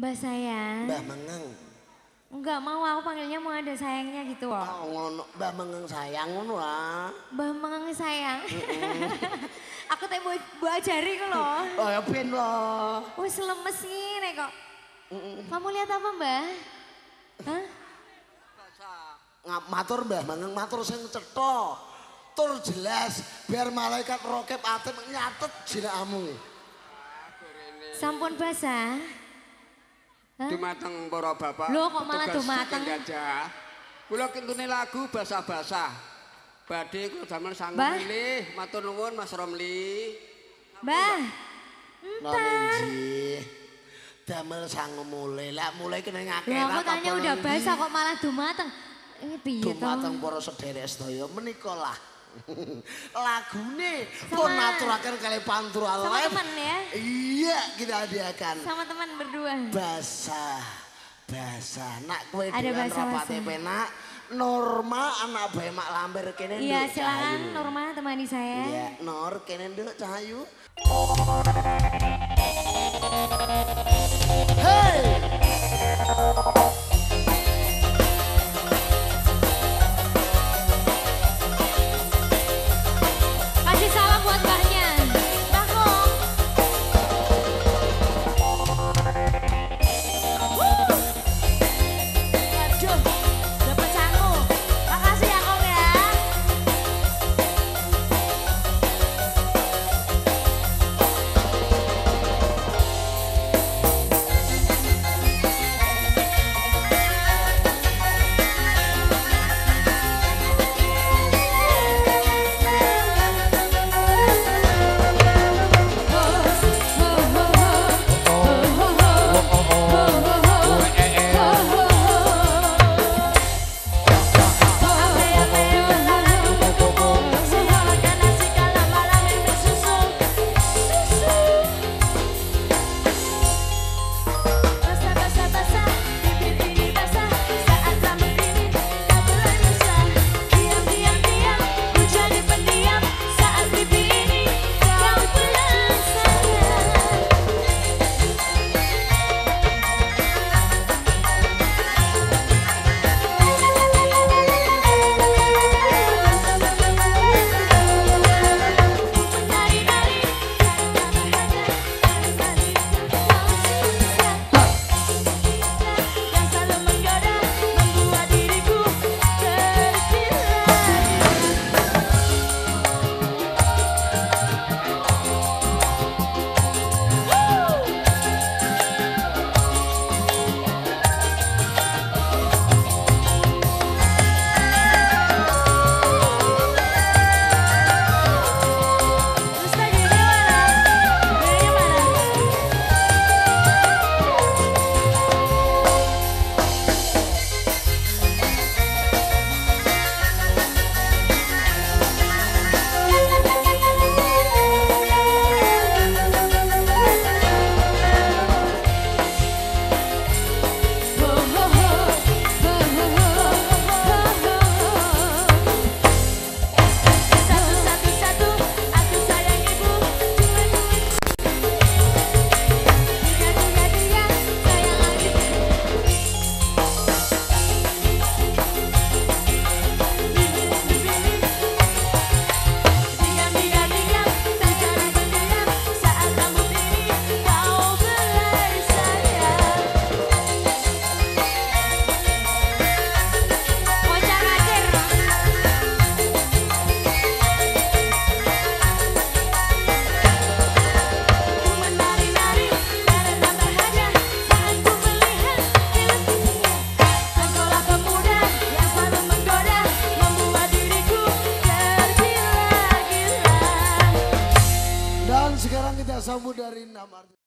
Mbak sayang. Mbah Mengeng. Enggak mau aku panggilnya mau ada sayangnya gitu loh. Oh, ngono, Mbah Mengeng sayang ngono ah. Mbak Mengeng sayang. aku teh buat buat ajari kok loh. Oh, ya ben loh. Wis lemes ngene kok. Kamu lihat apa Mbak? Hah? Ngap matur Mbah Mengeng matur sing cetha. Tur jelas biar malaikat rokep atep nyatet jenengmu. Sampun basah? Dumateng para bapak. Loh, kok malah dumateng? Gajah. Kula kintune lagu basah-basah. Badhe kula damel Mbah? milih, matur nuwun Mas Romli. Mbak. Nonji. Damel sangu mulai. Lah mulai kena Loh ngakhirat. aku tanya udah basah kok malah dumateng. Ini piye toh? Dumateng para sederek sedaya menika lah. Lagune Sama- pun maturaken kali Pantura Sama Live. teman ya? Iya, kita hadiahkan. Sama teman berdua. Basah. Basah. Nak kowe Ada basah-basah. rapate penak. Norma anak bae mak lamber kene Iya silakan. Norma temani saya. Iya, Nor kene nduk Cahayu. Tergila-gila Dan